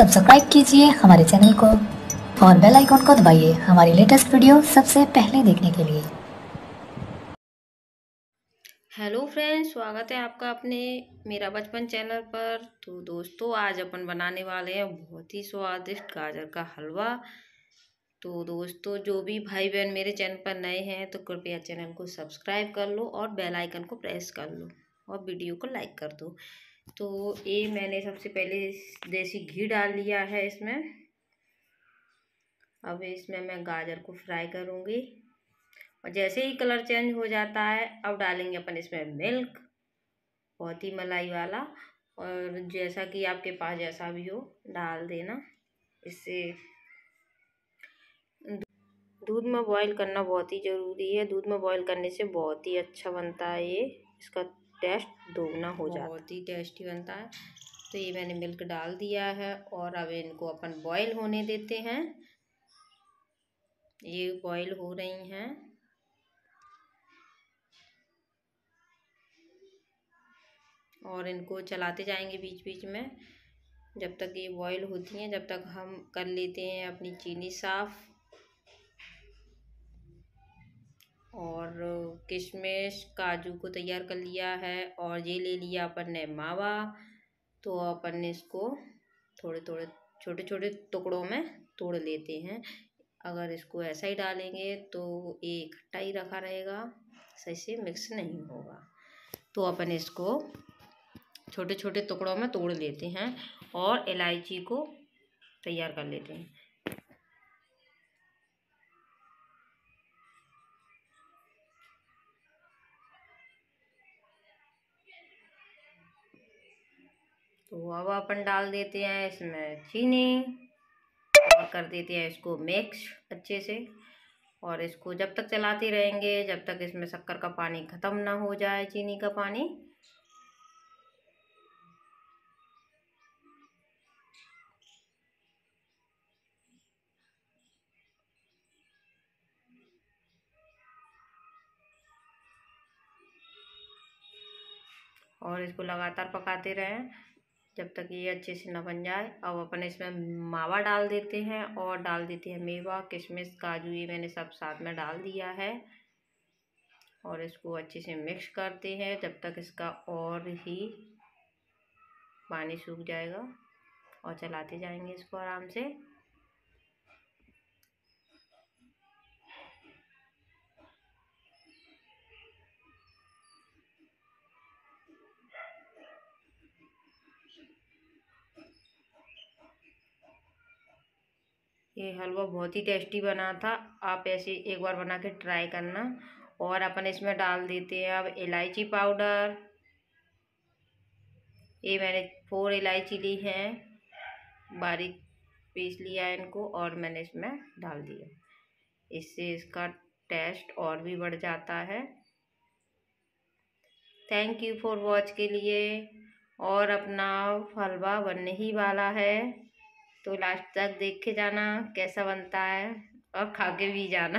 Subscribe कीजिए हमारे channel को और बेल आइकॉन को दबाइए हमारी लेटेस्ट वीडियो सबसे पहले देखने के लिए। हेलो फ्रेंड्स, स्वागत है आपका अपने मेरा बचपन चैनल पर। तो दोस्तों, आज अपन बनाने वाले हैं बहुत ही स्वादिष्ट गाजर का हलवा। तो दोस्तों, जो भी भाई बहन मेरे चैनल पर नए हैं तो कृपया चैनल को सब्सक्राइब कर लो और बेल आइकन को प्रेस कर लो और वीडियो को लाइक कर दो। तो ये मैंने सबसे पहले देसी घी डाल लिया है इसमें। अब इसमें मैं गाजर को फ्राई करूँगी। और जैसे ही कलर चेंज हो जाता है, अब डालेंगे अपन इसमें मिल्क, बहुत ही मलाई वाला। और जैसा कि आपके पास जैसा भी हो, डाल देना। इससे दूध में बॉईल करना बहुत ही ज़रूरी है। दूध में बॉईल करने से बहुत ही अच्छा बनता है ये। इसका टेस्ट दोगुना हो जाता है बहुत ही। टेस्टी बनता है। तो ये मैंने मिल्क डाल दिया है और अब इनको अपन बॉईल होने देते हैं। ये बॉईल हो रही हैं। और इनको चलाते जाएँगे बीच बीच में। जब तक ये बॉईल होती हैं जब तक हम कर लेते हैं अपनी चीनी साफ़। और किशमिश, काजू को तैयार कर लिया है और ये ले लिया अपन ने मावा। तो अपन ने इसको थोड़े थोड़े, छोटे छोटे टुकड़ों में तोड़ लेते हैं। अगर इसको ऐसा ही डालेंगे तो ये इकट्ठा ही रखा रहेगा, सही से मिक्स नहीं होगा। तो अपन इसको छोटे छोटे टुकड़ों में तोड़ लेते हैं और इलायची को तैयार कर लेते हैं। तो अब अपन डाल देते हैं इसमें चीनी और कर देते हैं इसको मिक्स अच्छे से। और इसको जब तक चलाते रहेंगे, जब तक इसमें शक्कर का पानी ख़त्म ना हो जाए, चीनी का पानी। और इसको लगातार पकाते रहें। जब तक ये अच्छे से ना बन जाए। अब अपन इसमें मावा डाल देते हैं और डाल देते हैं मेवा, किशमिश, काजू, ये मैंने सब साथ में डाल दिया है। और इसको अच्छे से मिक्स करते हैं जब तक इसका और ही पानी सूख जाएगा। और चलाते जाएँगे इसको आराम से। ये हलवा बहुत ही टेस्टी बना था। आप ऐसे एक बार बना के ट्राई करना। और अपन इसमें डाल देते हैं अब इलायची पाउडर। ये मैंने फोर इलायची ली है। बारीक पीस लिया है इनको और मैंने इसमें डाल दिया। इससे इसका टेस्ट और भी बढ़ जाता है। थैंक यू फॉर वॉच के लिए। और अपना हलवा बनने ही वाला है। तो लास्ट तक देख के जाना कैसा बनता है और खा के भी जाना।